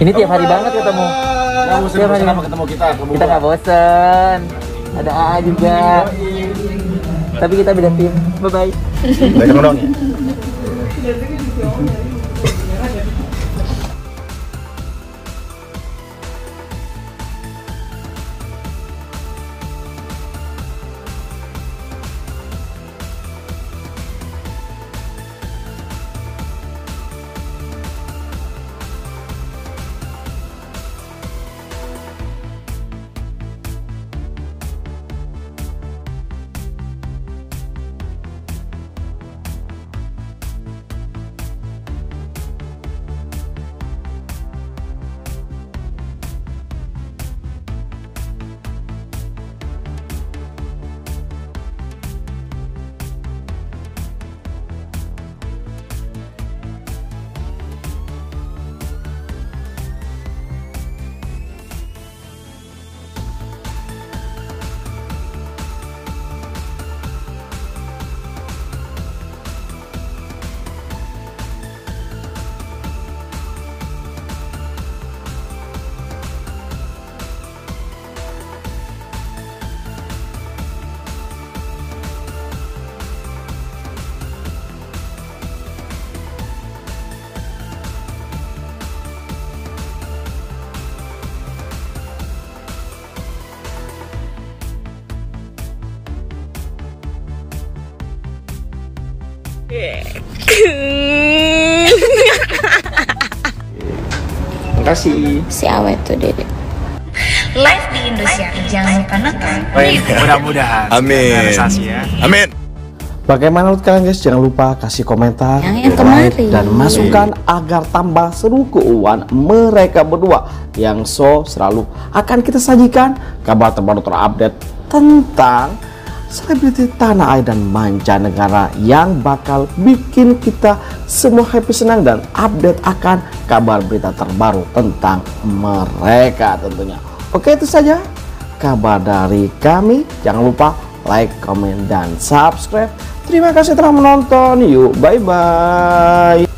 Ini tiap hari banget ketemu. Nggak bosan Tiap hari. apa ketemu kita? Kamu Kita nggak bosen. Ada AA juga. Tapi kita beda tim. Bye bye. Baik dong ya. Makasih. Si awet tuh dede. live di Indosiar. Jangan lupa nonton. Mudah-mudahan. Amin. Ya. Amin. Bagaimana menurut kalian guys? Jangan lupa kasih komentar, Yang yang like, kemarin. dan masukkan agar tambah seru keuangan mereka berdua yang so selalu akan kita sajikan kabar terbaru terupdate tentang selebriti tanah air dan mancanegara yang bakal bikin kita semua happy senang dan update akan kabar berita terbaru tentang mereka tentunya. Oke itu saja kabar dari kami. Jangan lupa like, comment, dan subscribe. Terima kasih telah menonton. Yuk, bye-bye.